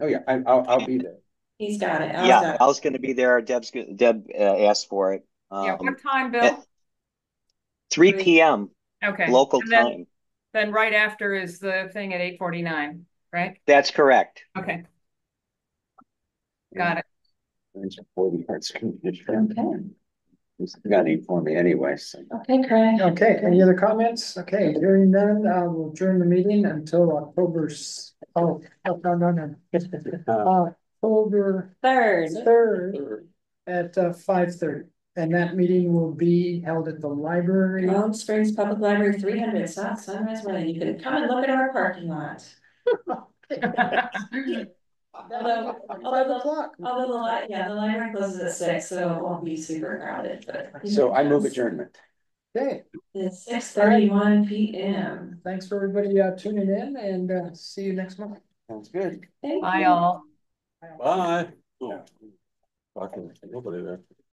Oh, yeah, I, I'll, I'll be there. He's got it. Al's Yeah, got it. Al's going to be there. Deb's go- Deb uh, asked for it. Yeah, Um, what time, Bill? three p.m. Okay. local then- time. Then right after is the thing at eight forty-nine, right? That's correct. Okay. Got it. For the arts commission. Okay, He's got it for me anyway, so. okay, Craig. Okay, any other comments? Okay, hearing none, uh, we'll adjourn the meeting until October, s- oh, no, no, no, no. Uh, October Third. third at, uh, five thirty. And that meeting will be held at the library. Palm Springs Public Library, three hundred South Sunrise Way. You can come and look at our parking lot. Although, Five although, o'clock. the- although the li- yeah, the library closes at six, so it won't be super crowded, but. So I move adjournment. Okay, It's six thirty-one P M. thanks for everybody, uh, tuning in and, uh, see you next month. Sounds good. Thank Bye you. all. Bye. Oh. Fucking, nobody there.